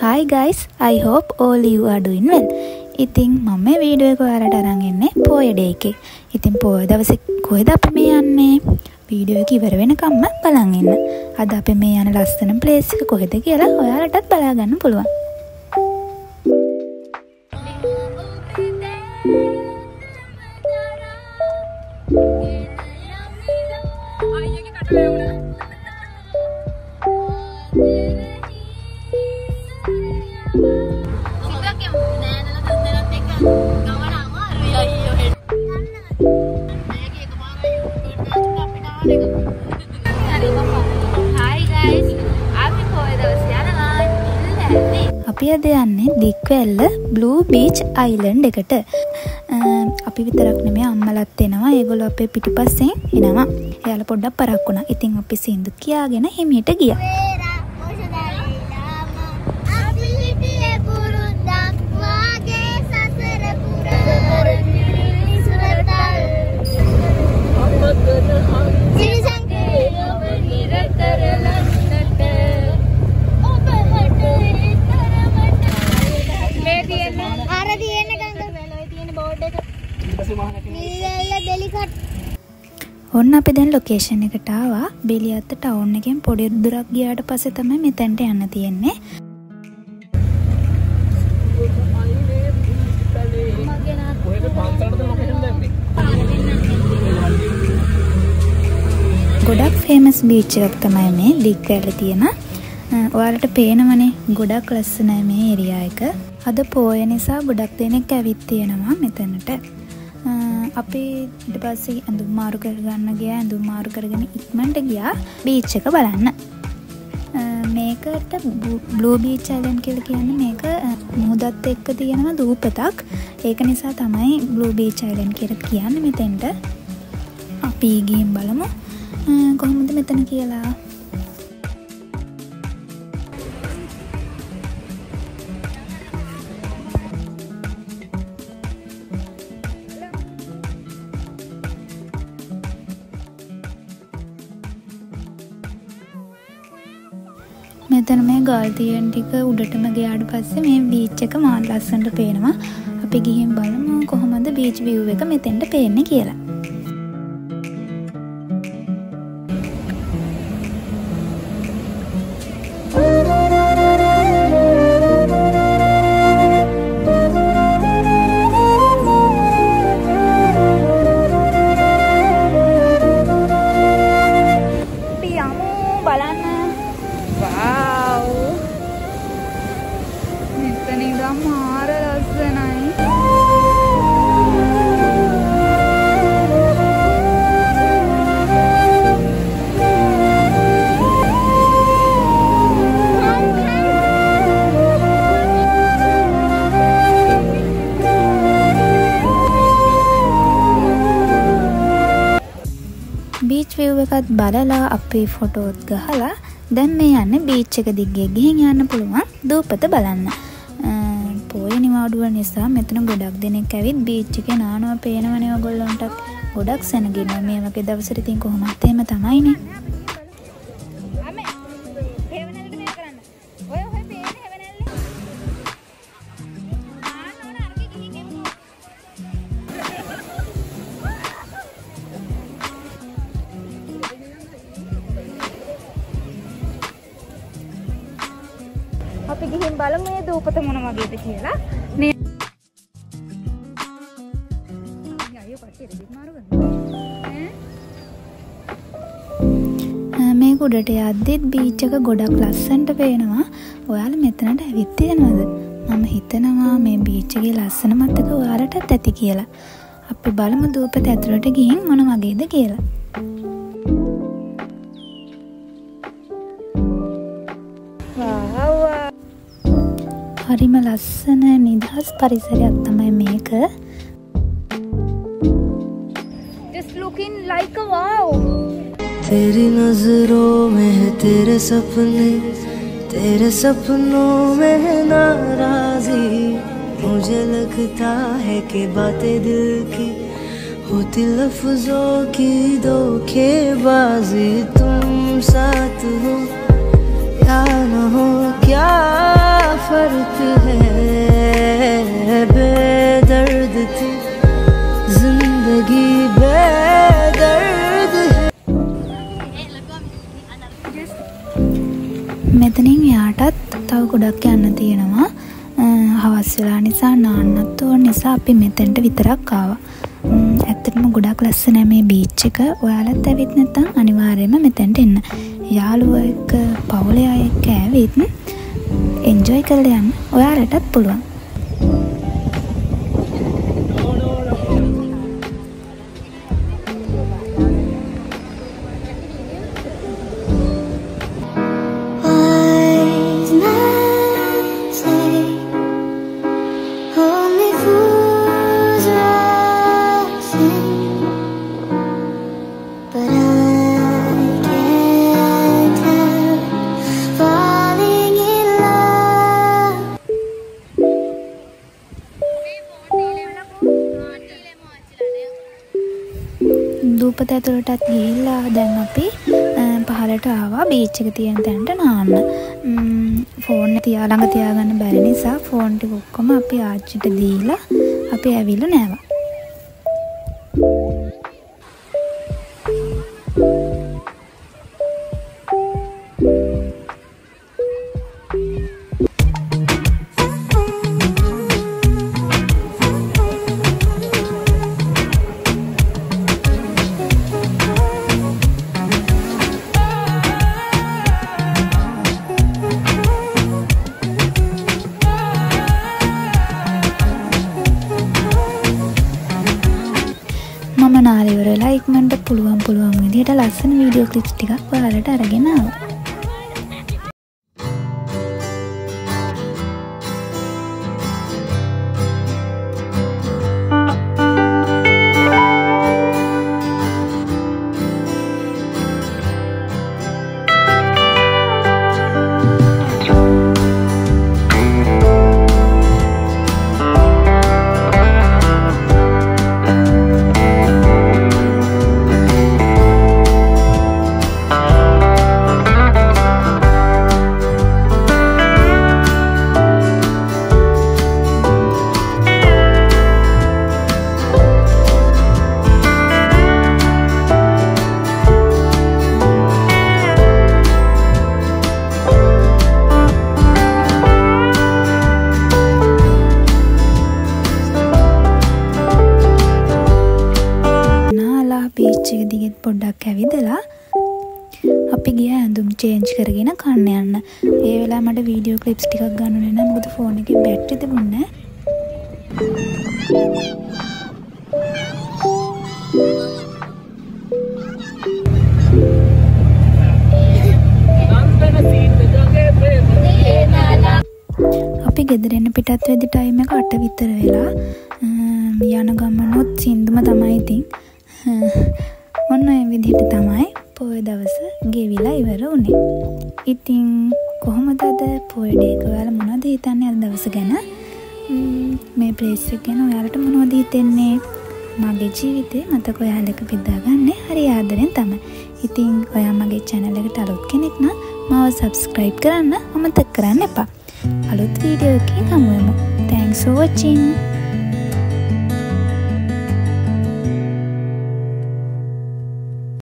Hi guys, I hope all you are doing well. ඉතින් මම මේ වීඩියෝ එක ඔයාලට අරන් එන්නේ පොය ඩේ එකේ. ඉතින් පොය දවසේ කොහෙද අපි මේ යන්නේ? වීඩියෝ එක ඉවර වෙනකම්ම බලන් ඉන්න. අද අපි මේ යන ලස්සන ප්ලේස් එක කොහෙද කියලා ඔයාලටත් බලා ගන්න පුළුවන්. අපි අද යන්නේ දික්වැල්ල බ්ලූ බීච් අයිලන්ඩ් එකට. අපි විතරක් නෙමේ අම්මලත් එනවා. ඒගොල්ල අපේ පිටිපස්සෙන් එනවා. එයාල පොඩ්ඩක් පරක් වුණා ඉතින් අපි සින්දු කියාගෙන හිමියට ගිය. ඔන්න අපි දැන් ලොකේෂන් එකට ආවා. බෙලියත්ත ටවුන් එකෙන් පොඩි දුරක් ගියාට පස්සේ තමයි මෙතැන්ට යන්න තියෙන්නේ. ගොඩක් ෆේමස් බීච් එකක් තමයි මේ දික්වැල්ල තියෙන. ඔයාලට පේනවනේ ගොඩක් ලස්සනයි මේ එරියා එක. අද පෝය නිසා ගොඩක් දෙනෙක් ඇවිත් තියෙනවා මෙතැනට. අපි ඉට පස්සේ ඇඳුම් මාරු කරගන්න ගිය. ඇඳුම් මාරු කරගෙන ඉක්මට ගියා බීච් එක බලන්න. මේකට බ්ලූ බීචයිලන් කියල කියන්න මේක මුහදත් එක්ක තියෙනවා දූපතක්. ඒක නිසා තමයි බ්ලූ බීචයිලන් කියර කියන්න මෙතෙන්ට. අපි ගීම් බලමු. කොහොමද මෙතන කියලා? මෙතන මේ ගල් තියන් ටික උඩටම ගයාඩ පස්සේ මේ බීච් එක මාත් ලස්සන්ට පේනවා. අපි ගිහින් බලමු කොහොමද බීච් විව් එක මෙතෙන්ට පේන්න කියලා. බීච් විව් එකත් බලලා අපේ ෆොටෝත් ගහලා දැන් මේ යන්න බීච් එක දිගගේ ගිහින් යන්න පුළුවන් දූපත බලන්න. පෝය නිවාඩුව නිසා මෙතන ගොඩක් දෙනෙක් ඇවිත් බීච් එක නානුව පේනවනව ගොල්ලොන්ටත් ගොඩක් සැනගන්න මේ වගේ දවසරතින් කොහොමත් එම තමයිනේ අපි ගිහින් බලමු මේ දූපත මොන වගේද කියලා. නේ අයියෝ කට්ටිය රෙදිත් මාරු කරනවා මේ ගොඩට යද්දිත් බීච් එක ගොඩක් ලස්සන්ට පේනවා. ඔයාල මෙතනට ඇවිත් තියෙනවද මම හිතනවා මේ බීච්චගේ ලස්සන මත්තක ඔයාලටත් ඇති කියලා. අපි බලමු දූපත ඇතුළට ගිහින් මොන වගේද කියලා. හරිම ලස්සන නිදහස් පරිසරයක් තමයි මේක just looking like a wow तेरी नजरों में है तेरे सपने तेरे सपनों में है नाराजी मुझे लगता है कि बातें दिल की होती लफ्जों की धोखेबाजी तुम साथ हो या न हो क्या फर्क है बेदर्द थी जिंदगी बेदर्द है මෙතනින් යාටත් තව ගොඩක් යන්න තියෙනවා අ, හවස් වෙලා නිසා නාන්නත් ඕන නිසා අපි මෙතැන්ට විතරක් ආවා ම්, ඇත්තටම ගොඩක් ලස්සනයි මේ බීච් එක ඔයාලත් ඇවිත් නැත්තම් අනිවාර්යයෙන්ම මෙතැන්ට එන්න යාළුවෝ එක්ක පවුලේ අය එක්ක ඇවිත් එන්ජොයි කරලා යන්න ඔයාලටත් පුළුවන්. දූපත ඇතුළටත් ගිහිල්ලා දැන් අපි අ, පහලට ආවා. බීච් එක තියෙන තැනට නාන්න. ම්, ෆෝන් එක තියා ළඟ තියාගන්න බැරි නිසා ෆෝන් ටික ඔක්කොම අපි ආච්චිට දීලා අපි ඇවිල්ලා නෑවා. නාලිවරලා ඉක්මට පුළුවන් පුළුවන් විදිහට ලස්සන වීඩියෝ කලිප් ටිකක් ඔයාලට අරගෙන ඇඳුම් චේන්ජ් කරගෙන කන්න යන්න. ඒ වෙලා මට වීඩියෝ කලිප්ස් ටිකක් ගන්න වෙන මොකද ෆෝන් එකේ බැටරි තිබුණේ නැහැ. අපි ගෙදරෙන්න පිටත් වෙදි ටයිම එක අට විතර වෙලා අම්, යන ගමනොත් සින්දුම තමයි ඉතින්. ඔන්න ඔය විදිහට තමයි. පොය දවස ගෙවිලා ඉවර වුණේ. ඉතින් කොහොමද අද පොයඩේක ඔයාල මොනවද හිතන්නේ අද දවස ගැන? ම්, මේ ප්ලේස් එක ගැන ඔයාලට මොනවද හිතෙන්නේ? මගේ ජීවිතේ මතක ඔයාලක පිද්දාගන්න හරි ආදරෙන් තමයි. ඉතින් ඔයා මගේ චැනල එකට අලුත් කෙනෙක් නම් මාව සබස්ක්‍රයිබ් කරන්න අමතක කරන්න එපා. අලුත් වීඩියෝ එකකින් හමුවෙමු තැන්ක්ස් ෆෝ වොචින්